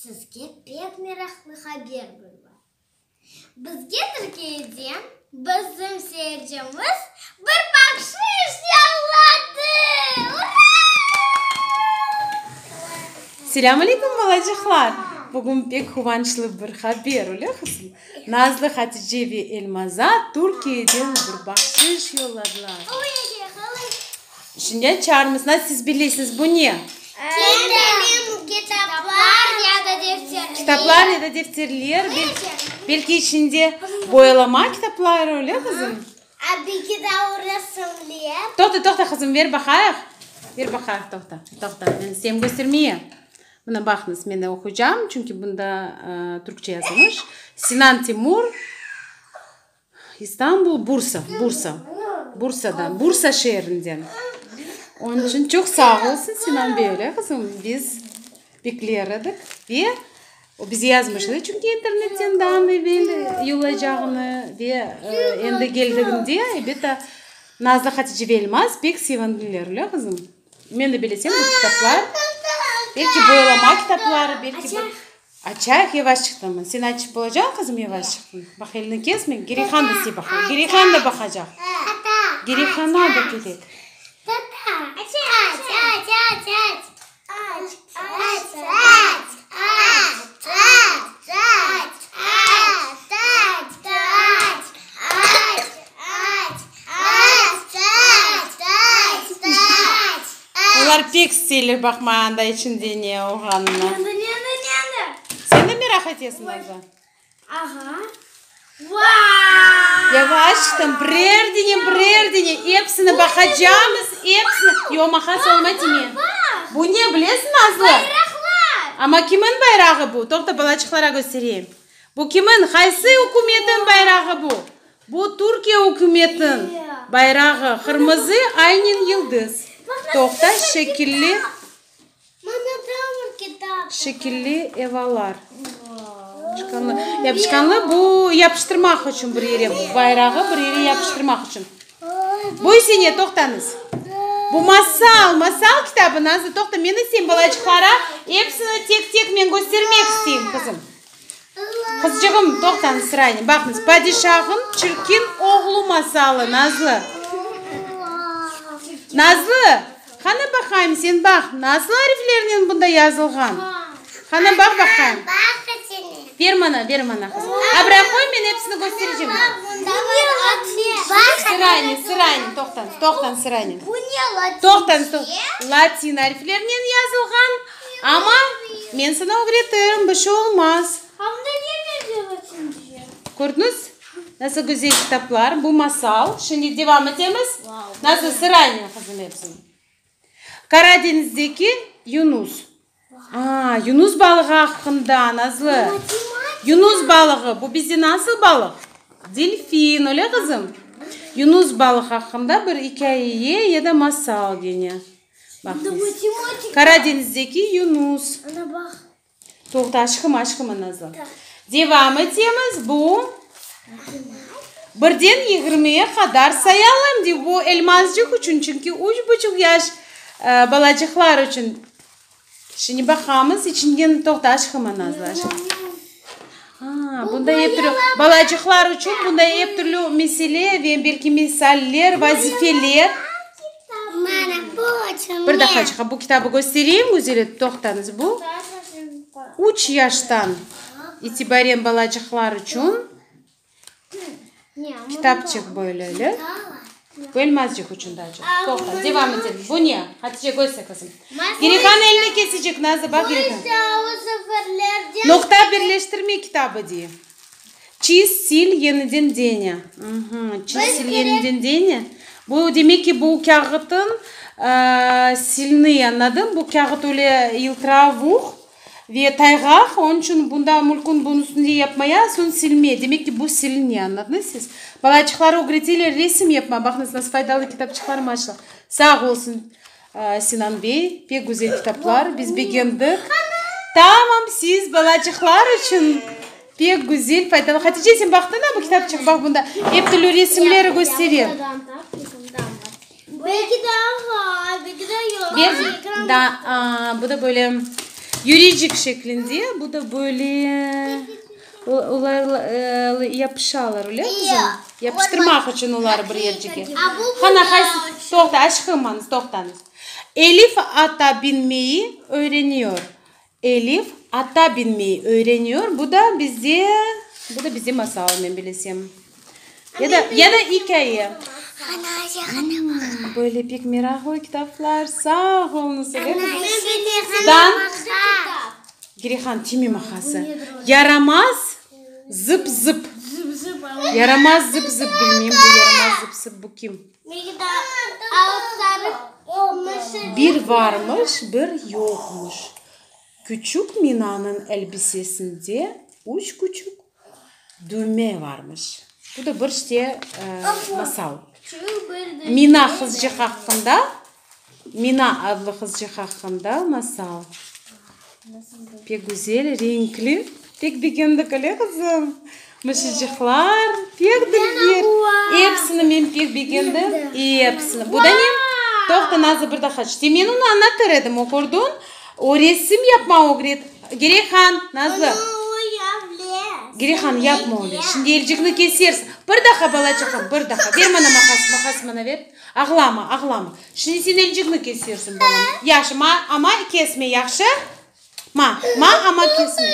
сізге бек мераклы хабер бар бізге түркиядан біздің серджіміз бір бақшиш алады Селам алейкум, балачықлар! Бүгін бек қуанышлы бір хабер, оле қызым. Назлы Хатижеви Эльмаза Түркиядан бір бақшиш жолладылар. Үшінде чарымызна сіз білесіз, бұ не? кітаплар еді дефтерлер белке ішінде бояламай кітаплар ол иә қызым тоқта тоқта қызым бері бақайық бер бақайық тоқта тоқта мен сені көтермейін мына бақыңыз мен оқып жатырмын чүнки бұнда түркше жазылмыш синан тимур истанбул бурса бурса бурсада бурса шеерінден оның үшін жоқ сау синан бейл иә қызым біз бекілер едік иә біз жазмышты чүнки интернеттен андай бел юла жагыны де энди келдигинде бета назlı хатиже елмаз бек сыйвандилер ле кызым мен да билесем бул китаплар белки бойлама китаплары белки ачайык чыктым сен ачып болажак кызым эваз чыктың бахелине кез мен герихан да сый баха герихан да герихана да кек бақмағанда ішінде не оғанына енді нені сен де мирах етесің даже аға Yavaş tam birer dine birer dine hepsini bakacağımız hepsini. Yo makas olmadı mı? Bu ne bilesin bu? bu? Bu тоқта шекилли шекилли эвалар Япышканлы бұл япыштырмақ үшін бір ере байрағы бір ере япыштырмақ үшін Бұй сене тоқтаңыз Бұл масал, масал кітабы назы тоқта мені сен балачықлара епсіні тек-тек мен көстермек қызым Қызжығым тоқтаңыз сұрайын бақыңыз падишағым чіркин оғлу масалы назлы Назлы қане бақайым сен бақ насыл әріфлерінен бұнда язылған қане бақ бақайым бер мана бер мана қызым қой мен hepsini көрсетіп сырайын сыранин тоқтан тоқтан сыранин тоқтан латин әріфлерінен язылған ама мен саған үйретемін бұшы болмас көрдіңіз Насы güzel кітаплар бұл масал şimdi devam etemiz насы сыранин қызым hepsini қара теңіздегі юнус а юнус балығы ақында назлы юнус балығы бұл бізде насыл балық дельфин оле қызым юнус балығы ақында бір хикаяе еді масал дене қара юнус тоқта ашқым ашқым назлы Девамы етеміз бұл бірден егірмеге қадар саялым деп бұл элмаз жүк үшін чүнки үш бучук яш balachiqlar uchun shuni boqamiz ichingin to'xtash ximanazlash bunday turli balachiqlar uchun bunday turli mesele va balki misallar vazifalar mana bu bir daqiqa bu kitobni göstereyim o'zinglar to'xtaniz bu uch yoshdan e'tiboren balachiqlar uchun kitobchiq bo'yladi Bölmezcik ucundacık. Topla. Devam edelim. Bu niye? Hatice göster kızım. Girikan elini kesecek Nazlı bak Nokta birleştirme kitabı Bu demek bu ve taygak onun için bunda mulkun bunusunu yapmaya son silmeye. Demek ki bu siliniyor anladınız siz. Balacıkları öğretiyle resim yapma. Bakınız nasıl faydalı çıkarım maşallah. Sağ olsun Sinan Bey. Bir güzel kitaplar. Biz begindik. Tamam siz balaçıklar için bir güzel faydalı. Hatice sen baktın mı kitapçık bak bunda. Hep türlü resimleri gösteriyor. Belki daha var, belki de yok. Bir, da, bu da böyle Yürüyecek şeklinde. Bu da böyle e, ularla e, yapışalar öyle kızım. Yapıştırmak için ular bir yercike. Hana hay tohta aşkımanız tohtanız. Elif ata binmeyi öğreniyor. Elif ata binmeyi öğreniyor. Bu da bize bu da bizim masal ben bilesem. Ya da ya da hikaye. Анажа ғана Böyle bir meraklı kitaplar. Sağ olunuz. Грихан Тими махасы. Ярамаз зып-зып. Ярамаз зып-зып. Білмеймін, бұл ярамаз зып-зып бұл кім? Bir varmış, bir yokmuş. Küçük Mina'nın elbisesinde үш küçük düğme varmış. Bu da bir e, мина қыз хакында мина адлы қыз хакында масал пек гүзел тек пек бегендік қызым мүші мышыжыклар пек дүлгер эпсіні мен пек бегенді эпсіні бұда мен тоқты назы бірді қаш ти мен ана анаттар едім оқырдың о ресім yapma огрет керехан назы Герехан yapma оны шінделжігіні кесерсің бір дақа балачақам бір дақа бер мана мақас мақас мана бер ағлама ағлама шіне сен елжігіні кесерсің балам яшы ма ама кесме яқшы ма ма ама кесме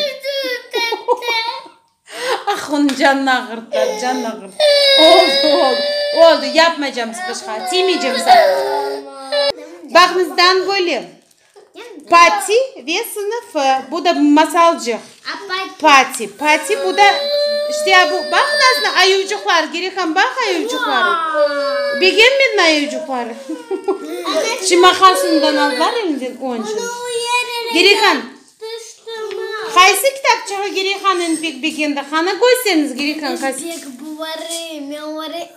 ах оның жанына ағырттар жанына ағырт болды болды болды yapmayacağımız başka тимейeceğimiz бағымыздан бөлек Pati ve sınıfı. Bu da masalcı. Pati. Pati bu da işte bu. Bakın aslında ayıcıklar. Gerikan bak ayıcıkları. Beğenmedin ayıcıkları. Şimdi makasından var? elinden onun için. Gerikan. Kaysi kitapçığı Gerikan'ın pek beğendi. Hana gösteriniz Gerikan. Biz pek bu varı, ben varı.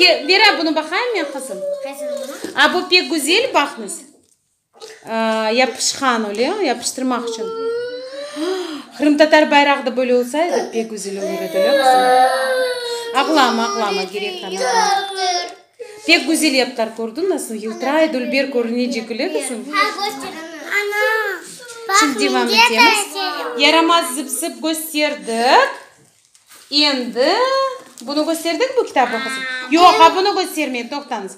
Вера, бұны бақайым мен қызым? Қайсыны бұны? А бұл пек гүзел бақыңыз. Япышқан өле, япыштырмақ үшін. Қырым татар байрақты бөлі олса, еді пек гүзел өлереді өле қызым. Ағлама, керек қана. Пек гүзел яптар көрдің насын, елтрайды дүлбер көріне жекілі қызым. Şimdi devam etemiz. Ярамаз зіп-зіп gösterdik. Енді бұны gösterdik бұл kitabı қызым? Жоқ, бұны көстермен, тоқтаңыз.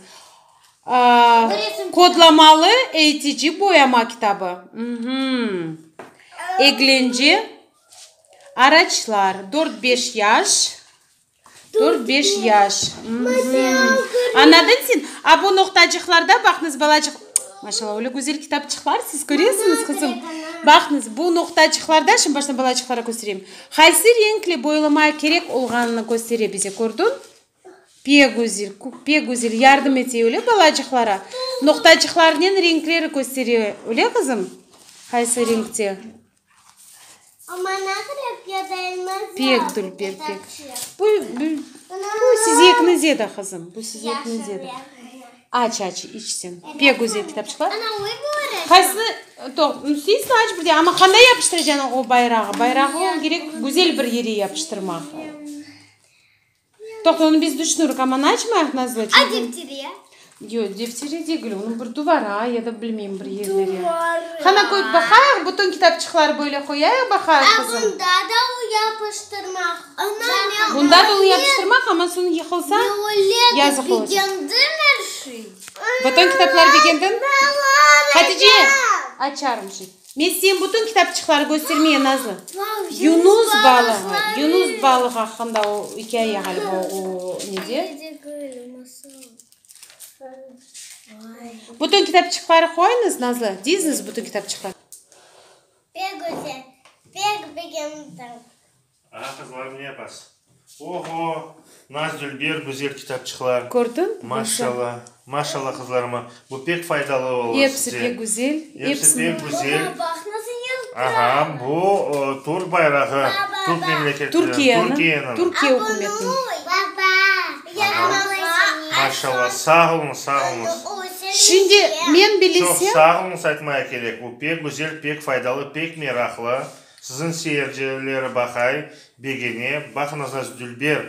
Кодламалы ATG бояма кітабы. Эгленже арачылар 4-5 яш. 4-5 яш. анадың сен, абу ноқтажықларда бақныз балажық. Машалла, өлі көзел кітапчықлар, сіз көресіңіз, қызым. Бақныз, бұл ноқтажықларда, шын башынан балажықлара көстерем. Хайсыр еңкле бойылымай керек олғанына көстере бізе көрдің? пегузель пегузель ярдым етей өле балачықлара ноқтачықларынен реңклері көстере өле қызым қайсы реңкте пек дүлпек пег бұл сіз екіңіз еді қызым бұл сіз екіңіз еді ач ач ичсен пегузель кітапшықлар қайсысы істейсің ач бірде ама қандай жапыштыр жаңағы ол байрағы байрағы керек гүзел бір ере жапыштырмақ To'q, uni biz tushunirdik, ammo nima qilib nazvat? A difteriya. Yo'q, difteriya degil, uni bir duvara yoki bilmayman bir yerlari. Qana qo'yib baqaq, butun kitobchiqlar bo'ylab qo'yay baqaq qizim. Bunda da u yopishtirmoq. Bunda da u yopishtirmoq, ammo uni yig'ilsa yozib qo'yadi. Butun kitoblar begindimi? Xatija, acharim shu. мен сен бұтын кітапчыклар көстермее назлы юнус балығы юнус балығы хақында ол хикая ғалиба ол неде Бұтын кітапчыклар қойыңыз назлы дейсіз бұтын кітапчыклар бег бег бегем там а қызлар не бас ого назгүлдер гүзел кітапшықлар көрдің машалла машалла қыздарыма бұл пек пайдалы ол епсі пек гүзел епсі пек гүзел аха бұл тур байрағы турк мемлекеті түркияның түркия үкіметінің машалла сау болыңыз сау мен Şimdi men bilesem. Çok sağ olun saytmaya gerek. Bu pek güzel, pek faydalı, сіздің серіжерлері бақай бегене бақназаз дүлбер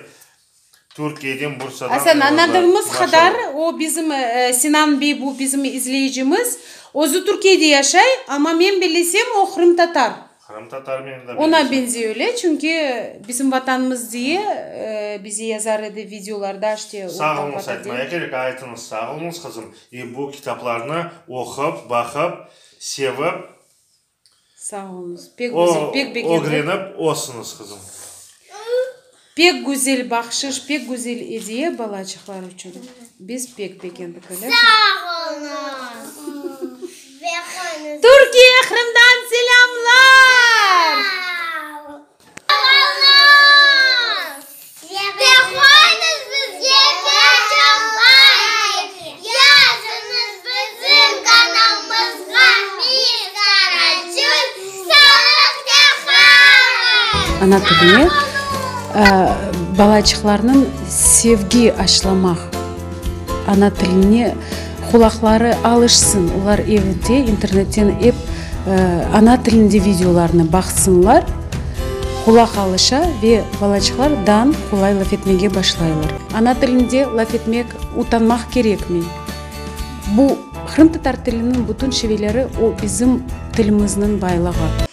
түркиеден бұрсадан асан анадырмыз қадар о бізім синан би бұл бізім излейджіміз Озы түркияде яшай ама мен білесем о қырым татар қырым татармен да она бензе өле чүнке бізім ватанымыз дейі, бізі бізе язар еді видеоларда ште сағылыңыз айтмай керек айтыңыз сағылыңыз қызым бұл кітапларны оқып бақып севіп сау болыңыз пек гүзел пек осыңыз қызым пек гүзел бақшыш пек гүзел идея балачықлар үшін без пек бекендікі сау болыңыз Түркия Қырымдан селам ана тіліне ә, балачықларның севги ашламақ ана тіліне құлақлары алышсын олар евте интернеттен еп ә, ана тілінде видеоларыны бақсынлар құлақ алыша ве балачықлар дан құлай лафетмеге башлайлар ана тілінде лафетмек утанмақ керек мен бұл хрым татар тілінің бүтін шевелері ол біздің тіліміздің байлығы